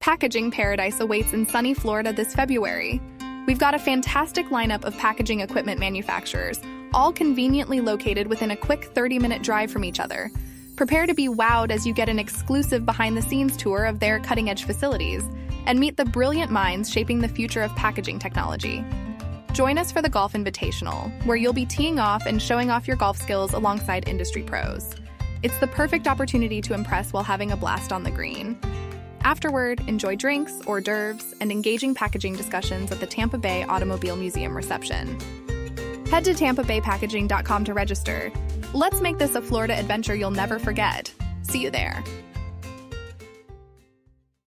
Packaging paradise awaits in sunny Florida this February. We've got a fantastic lineup of packaging equipment manufacturers, all conveniently located within a quick 30 minute drive from each other. Prepare to be wowed as you get an exclusive behind the scenes tour of their cutting edge facilities and meet the brilliant minds shaping the future of packaging technology. Join us for the Golf Invitational, where you'll be teeing off and showing off your golf skills alongside industry pros. It's the perfect opportunity to impress while having a blast on the green. Afterward, enjoy drinks, hors d'oeuvres, and engaging packaging discussions at the Tampa Bay Automobile Museum reception. Head to tampabaypackaging.com to register. Let's make this a Florida adventure you'll never forget. See you there.